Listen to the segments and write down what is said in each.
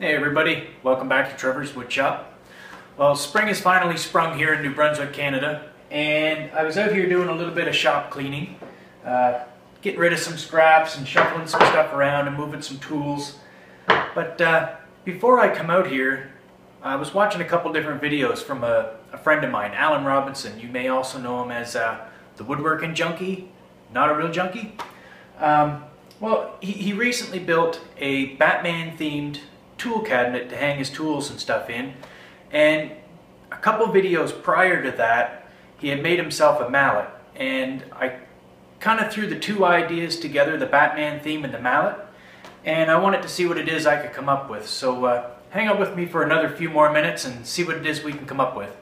Hey everybody, welcome back to Trevor's Woodshop. Well, spring has finally sprung here in New Brunswick, Canada, and I was out here doing a little bit of shop cleaning, uh, getting rid of some scraps and shuffling some stuff around and moving some tools. But uh, before I come out here, I was watching a couple different videos from a, a, friend of mine, Alan Robinson. You may also know him as uh, the woodworking junkie, not a real junkie. Um, well, he, he recently built a Batman themed tool cabinet to hang his tools and stuff in. And a couple videos prior to that, he had made himself a mallet. And I kind of threw the two ideas together, the Batman theme and the mallet. And I wanted to see what it is I could come up with. So uh, hang out with me for another few more minutes and see what it is we can come up with.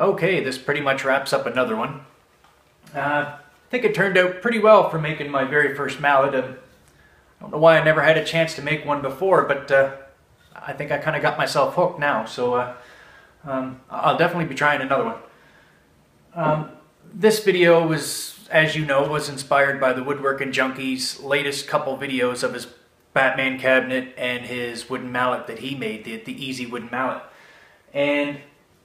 Okay, this pretty much wraps up another one. Uh, I think it turned out pretty well for making my very first mallet. I don't know why I never had a chance to make one before, but uh, I think I kind of got myself hooked now. So uh, um, I'll definitely be trying another one. Um, this video was, as you know, was inspired by the Woodworking Junkie's latest couple videos of his Batman cabinet and his wooden mallet that he made, the, the Easy Wooden Mallet. And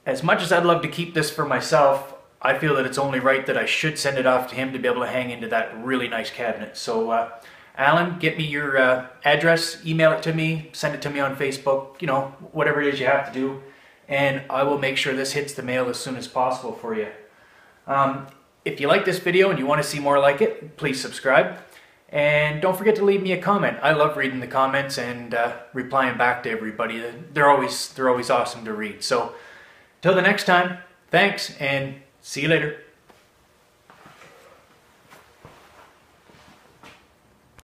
as much as I'd love to keep this for myself, I feel that it's only right that I should send it off to him to be able to hang into that really nice cabinet. So, uh, Alan, get me your uh, address, email it to me, send it to me on Facebook, you know, whatever it is you have to do, and I will make sure this hits the mail as soon as possible for you. Um, if you like this video and you want to see more like it, please subscribe. And don't forget to leave me a comment. I love reading the comments and uh, replying back to everybody. They're always, they're always awesome to read. So, Till the next time, thanks and see you later.